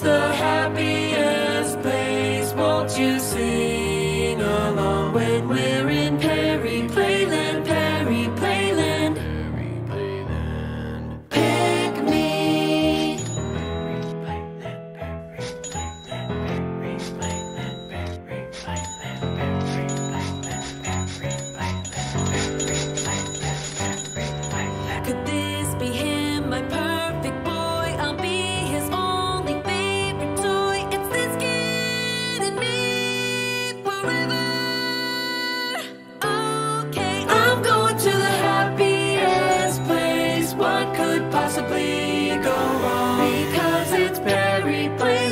the happiest place. Won't you sing replay.